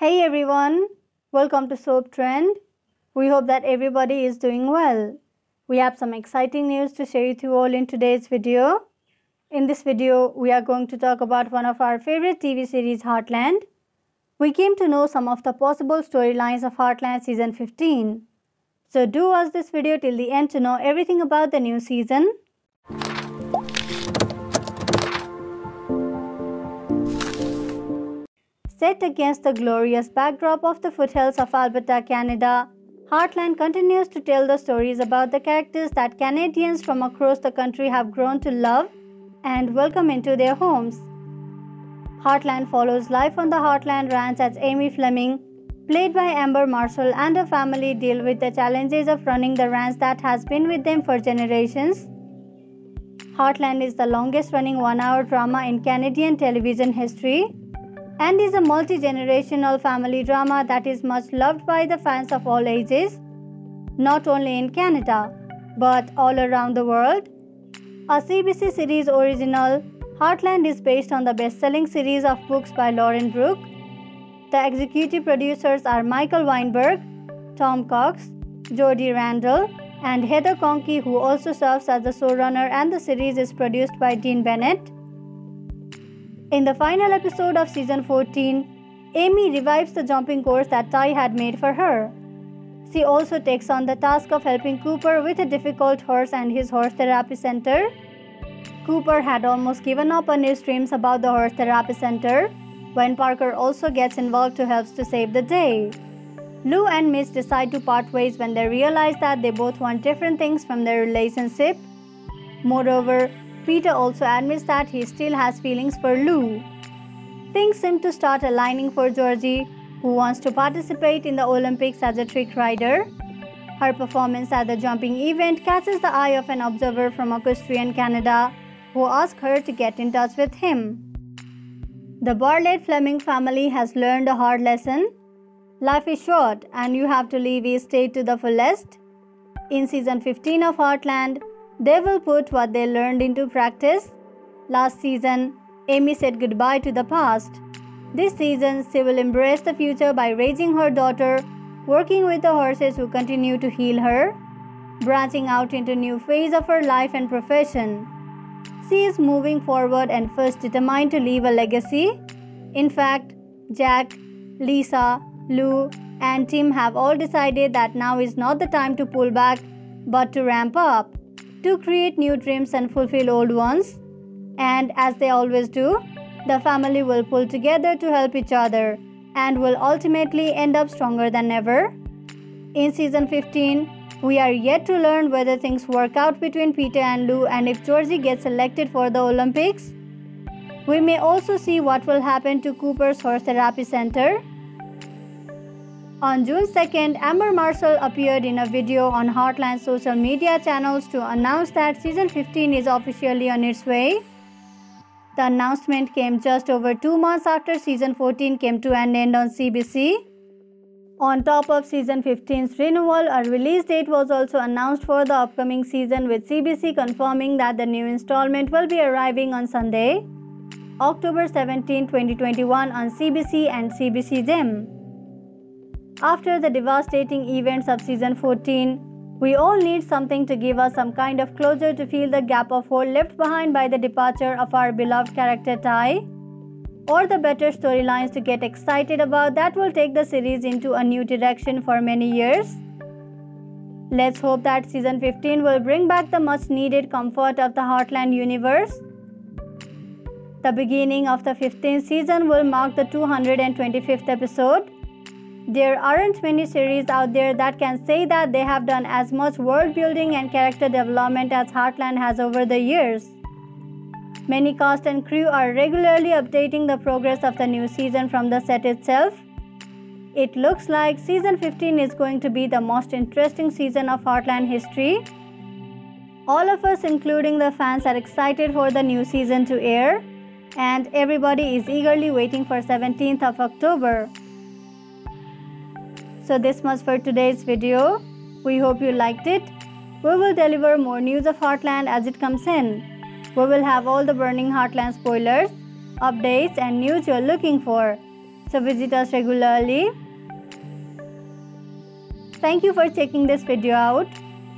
Hey everyone, welcome to Soap Trend. We hope that everybody is doing well. We have some exciting news to share with you all in today's video. In this video, we are going to talk about one of our favorite TV series, Heartland. We came to know some of the possible storylines of Heartland season 15. So do watch this video till the end to know everything about the new season. Set against the glorious backdrop of the foothills of Alberta, Canada, Heartland continues to tell the stories about the characters that Canadians from across the country have grown to love and welcome into their homes. Heartland follows life on the Heartland Ranch as Amy Fleming, played by Amber Marshall, and her family deal with the challenges of running the ranch that has been with them for generations. Heartland is the longest running one hour drama in Canadian television history and is a multi generational family drama that is much loved by the fans of all ages, not only in Canada but all around the world. A CBC series original, Heartland is based on the best selling series of books by Lauren Brooke. The executive producers are Michael Weinberg, Tom Cox, Jordy Randall, and Heather Conkie, who also serves as the showrunner, and the series is produced by Dean Bennett. In the final episode of season 14, Amy revives the jumping course that Ty had made for her. She also takes on the task of helping Cooper with a difficult horse and his horse therapy center. Cooper had almost given up on his dreams about the horse therapy center when Parker also gets involved to help to save the day. Lou and Mitch decide to part ways when they realize that they both want different things from their relationship. Moreover, Peter also admits that he still has feelings for Lou. Things seem to start aligning for Georgie, who wants to participate in the Olympics as a trick rider. Her performance at the jumping event catches the eye of an observer from Equestrian Canada, who asks her to get in touch with him. The Bartlett Fleming family has learned a hard lesson. Life is short and you have to live each day to the fullest. In season 15 of Heartland, they will put what they learned into practice. Last season, Amy said goodbye to the past. This season, she will embrace the future by raising her daughter, working with the horses who continue to heal her, branching out into new phase of her life and profession. She is moving forward and first determined to leave a legacy. In fact, Jack, Lisa, Lou, and Tim have all decided that now is not the time to pull back, but to ramp up to create new dreams and fulfill old ones. And as they always do, the family will pull together to help each other and will ultimately end up stronger than ever. In season 15, we are yet to learn whether things work out between Peter and Lou and if Georgie gets selected for the Olympics. We may also see what will happen to Cooper's Horse Therapy Center on June 2nd, Amber Marshall appeared in a video on Heartland's social media channels to announce that season 15 is officially on its way. The announcement came just over two months after season 14 came to an end on CBC. On top of season 15's renewal, a release date was also announced for the upcoming season, with CBC confirming that the new installment will be arriving on Sunday, October 17, 2021, on CBC and CBC Gem. After the devastating events of season 14, we all need something to give us some kind of closure to fill the gap of hole left behind by the departure of our beloved character Ty. Or the better storylines to get excited about that will take the series into a new direction for many years. Let's hope that season 15 will bring back the much needed comfort of the Heartland universe. The beginning of the 15th season will mark the 225th episode. There aren't many series out there that can say that they have done as much world building and character development as Heartland has over the years. Many cast and crew are regularly updating the progress of the new season from the set itself. It looks like season 15 is going to be the most interesting season of Heartland history. All of us, including the fans, are excited for the new season to air, and everybody is eagerly waiting for 17th of October. So this much for today's video. We hope you liked it. We will deliver more news of Heartland as it comes in. We will have all the burning Heartland spoilers, updates and news you're looking for. So visit us regularly. Thank you for checking this video out.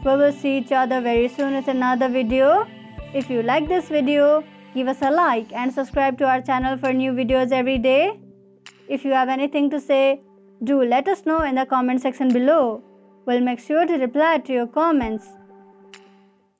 We will see each other very soon with another video. If you like this video, give us a like and subscribe to our channel for new videos every day. If you have anything to say, do let us know in the comment section below. We'll make sure to reply to your comments.